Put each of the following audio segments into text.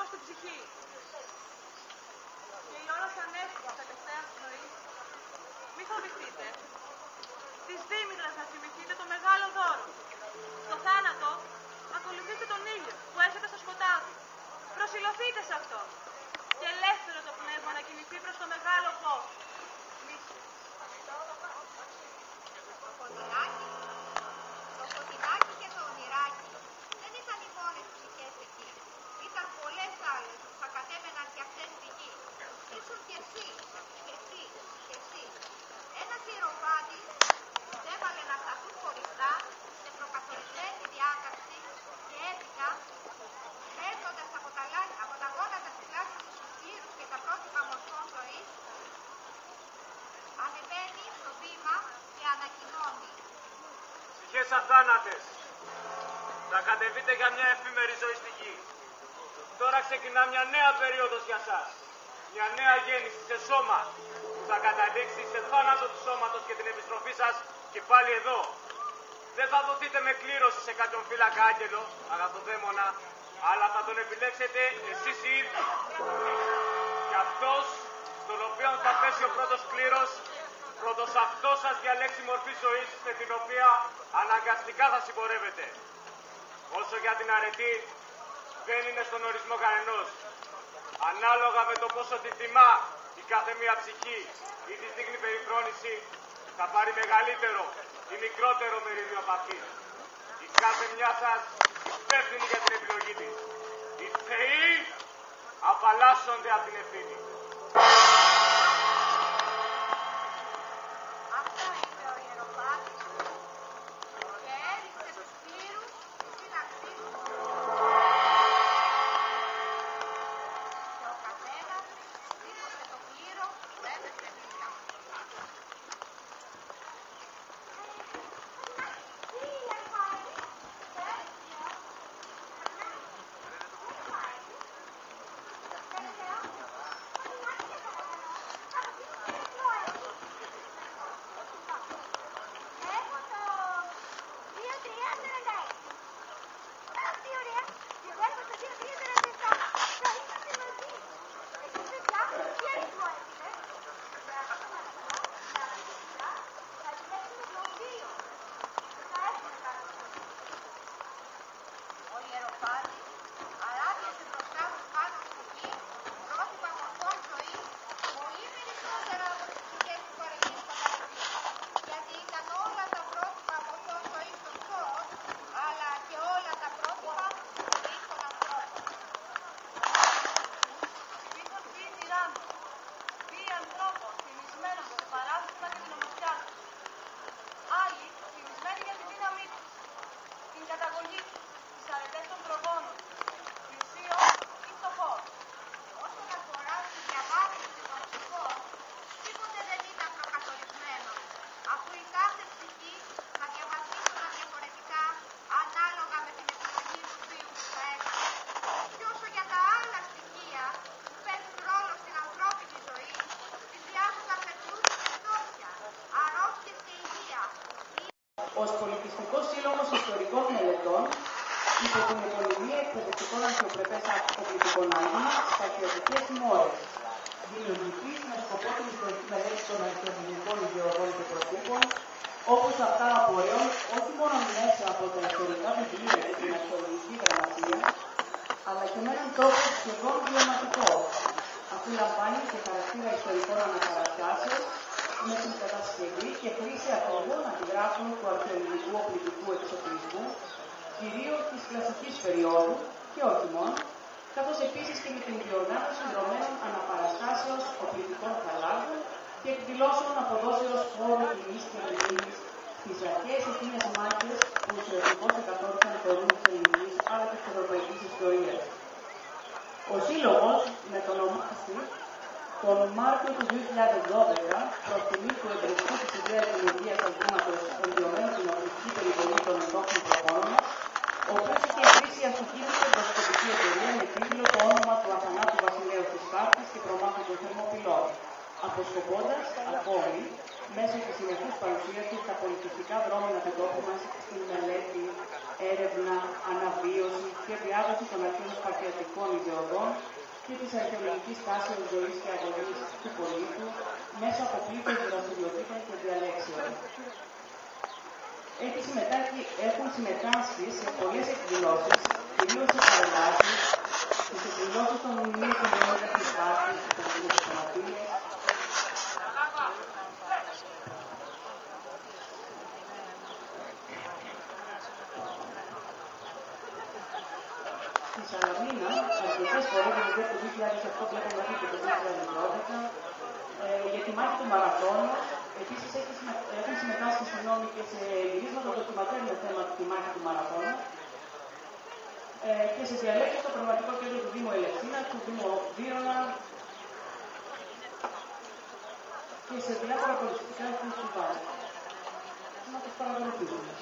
κόμπα στην ψυχή. Και η ώρα σαν έφυγε κατευθείαν πρωί Μη φοβηθείτε. Της Δήμητρας να θυμηθείτε το μεγάλο δώρο. Στο θάνατο ακολουθείτε τον ήλιο που έρχεται στο σκοτάδι. Προσιλωθείτε σε αυτό. Και ελεύθερο το πνεύμα να κινηθεί προς το μεγάλο φως. Ψυχές αθάνατες, θα κατεβείτε για μια εφήμερη ζωή στη γη. Τώρα ξεκινά μια νέα περίοδος για σας. Μια νέα γέννηση σε σώμα που θα καταλήξει σε θάνατο του σώματος και την επιστροφή σας και πάλι εδώ. Δεν θα δοθείτε με κλήρωση σε κάποιον φύλακα άγγελο, αγαθοδαίμονα, αλλά θα τον επιλέξετε εσείς οι ίδιοι. Και αυτός, στον οποίο θα πέσει ο πρώτος κλήρος, πρώτος αυτός σας διαλέξει μορφής ζωής με την οποία αναγκαστικά θα συμπορεύετε. Όσο για την αρετή, δεν είναι στον ορισμό κανενός. Ανάλογα με το πόσο τη τιμά η κάθε μία ψυχή ή τη δείχνει περιφρόνηση, θα πάρει μεγαλύτερο ή μικρότερο μερίδιο απαθής. Η κάθε μια σας υπεύθυνη για την επιλογή της. Οι θεοί απαλλάσσονται από την ευθύνη. Υπό την επωνυμία εκπαιδευτικών αρχαιοπρεπές αποκλειτικών άγγελων στρατιωτικές μόρες. Δημιουργηθείς με σκοπό την ιστορική μελέτη των αρχαιολογικών ιδεωδών και προτύπων, όπως αυτά απορρέων όχι μόνο μέσα από τα ιστορικά βιβλία και την αρχαιολογική γραμματεία, αλλά και με έναν τρόπο σχεδόν βιωματικό, αφού λαμβάνει και χαρακτήρα ιστορικών αναπαραστάσεων με την κατασκευή και χρήση ακριβών αντιγράφων του αρχαιολογικού οπλικού εξοπλισμού, κυρίως της κλασικής περίοδου και όχι μόνο, καθώς επίσης και με την διοργάνωση δρομένων αναπαραστάσεως οπλικών χαλάδων και εκδηλώσεων αποδόσεως φόρου τιμής και μνήμης στις αρχαίες εκείνες μάχες που ουσιαστικώς εκατόρθαν θεωρούν της ελληνικής αλλά και της ευρωπαϊκής ιστορίας. Ο Σύλλογος με τον ονομάστη τον Μάρτιο του 2012, προς τιμή του εμπριστού της ιδέας δημιουργίας αγγλήματος ενδιωμένου στην οπλική περιβολή των εντόπιων προπόνων μας, ο οποίος είχε αφήσει αυτοκίνητο ενδοσκοπική εταιρεία με τίτλο το όνομα του Αθανάτου Βασιλέου της Σπάρτης και προμάχου των θερμοπυλών, αποσκοπώντας ακόμη μέσω της συνεχούς παρουσίας του στα πολιτιστικά δρόμενα του τόπου μας στην μελέτη, έρευνα, αναβίωση και διάδοση των αρχαίων σπαρτιατικών ιδεωδών και της αρχαιολογικής τάσεως ζωής και αγωγής του πολίτου μέσα από πλήθος δραστηριοτήτων και διαλέξεων. Έχει συμμετάσχει, έχουν συμμετάσχει σε πολλές εκδηλώσεις, κυρίως σε παρελάσεις, στις εκδηλώσεις των μνημείων των Δήμων της Χάρτης, των Δήμων Στη Σαλαμίνα, αρκετές φορές, δηλαδή από το 2008 βλέπουμε μέχρι και το 2012, ε, για τη μάχη του Μαραθώνου, επίσης έχεις συμμε- έχουν συμμετάσχει συγγνώμη και σε γυρίσματα ντοκιματέρ με θέμα τη μάχη του Μαραθώνου ε, και σε διαλέξεις στο πραγματικό κέντρο του Δήμου Ελευσίνα, του Δήμου Βύρονα και σε διάφορα πολιτιστικά φεστιβάλ. Να τους παρακολουθήσουμε.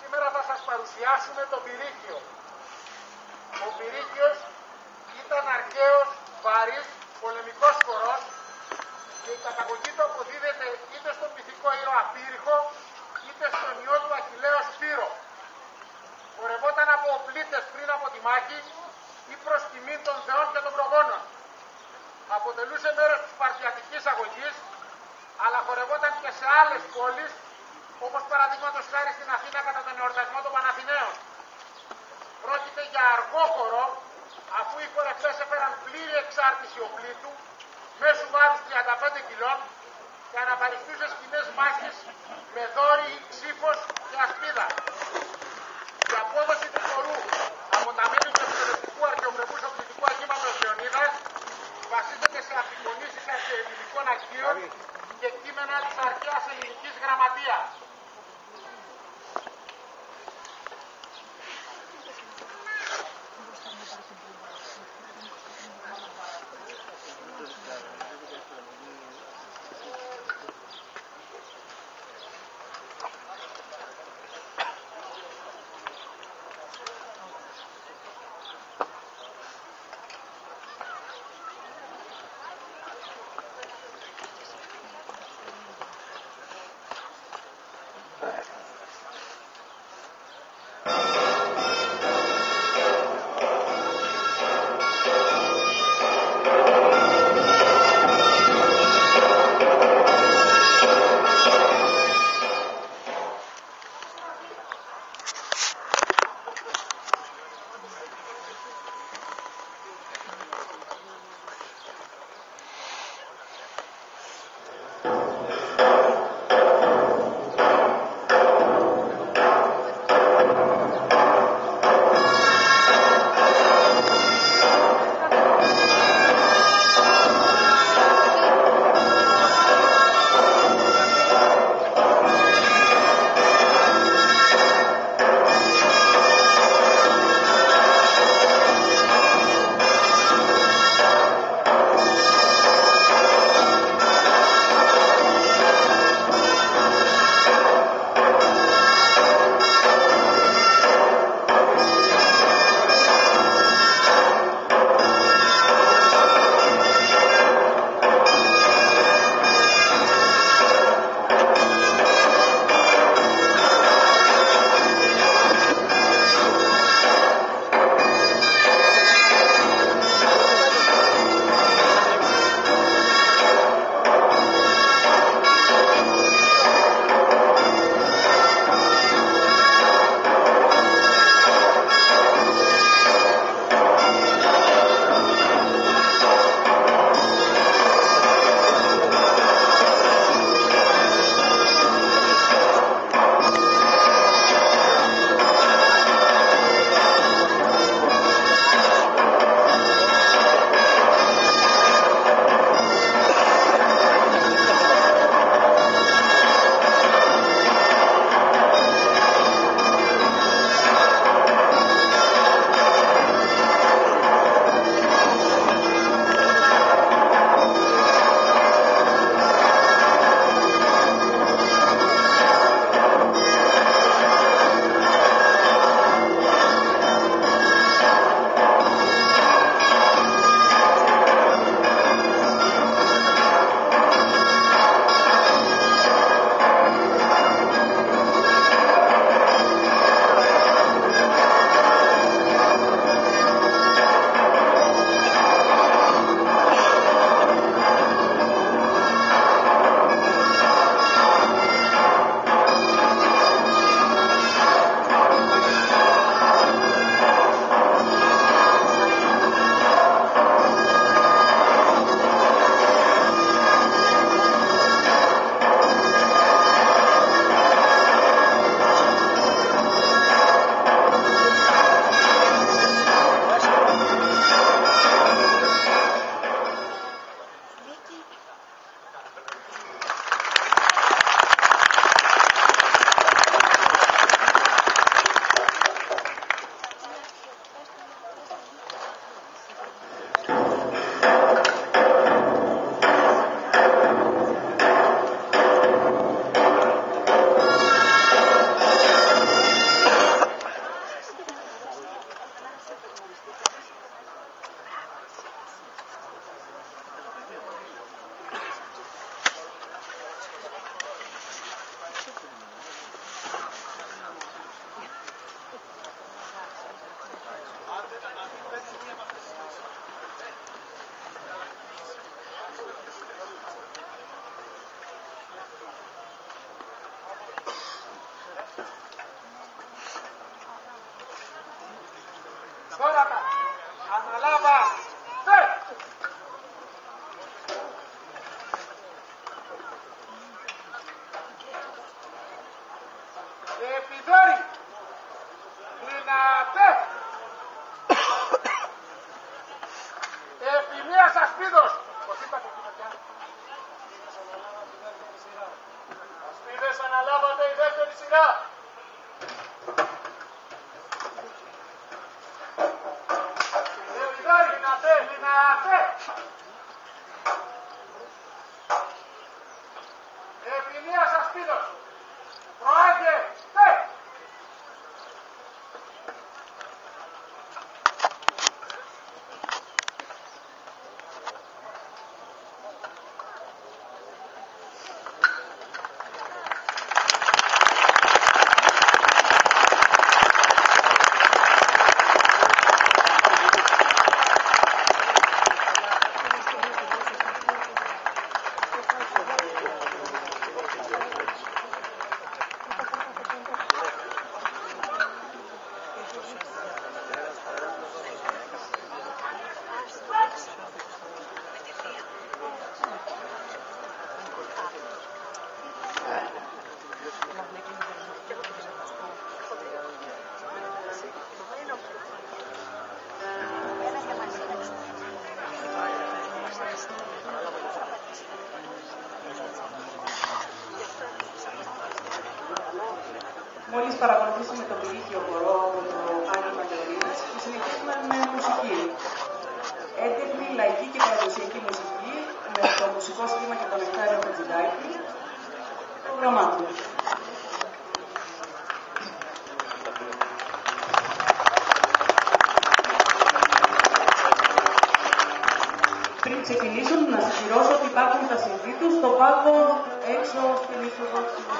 Σήμερα θα σας παρουσιάσουμε τον Πυρίκιο. Ο Πυρίκιος ήταν αρχαίος, βαρύς, πολεμικός χορός και η καταγωγή του αποδίδεται είτε στον πυθικό ήρωα Πύριχο είτε στον ιό του Αχιλαίο Σπύρο. Χορευόταν από οπλίτες πριν από τη μάχη ή προς τιμή των θεών και των προγόνων. Αποτελούσε μέρος της παρτιατικής αγωγής αλλά χορευόταν και σε άλλες πόλεις όπως παραδείγματος χάρη στην Αθήνα κατά τον εορτασμό των Παναθηναίων. Πρόκειται για αργό χορό, αφού οι χορευτές έφεραν πλήρη εξάρτηση οπλίτου, μέσου βάρους 35 κιλών και αναπαριστούσε σκηνές μάχης με δόρυ, ξύφος και ασπίδα. Η απόδοση του χορού από τα μέλη του απεικονίσεις αρχαιοελληνικών αρχείων και κείμενα της αρχαίας ελληνικής γραμματείας. happiness το πυρίκιο χορό από το Άννη Μαντεωρίνης, θα συνεχίσουμε με μουσική. Έντεχνη, λαϊκή και παραδοσιακή μουσική με το μουσικό σχήμα και τον Νεκτάριο Χατζηδάκη. Πρόγραμμά του. Πριν ξεκινήσουν, να σας δηλώσω ότι υπάρχουν τα CD τους στο πάγκο έξω στην είσοδο του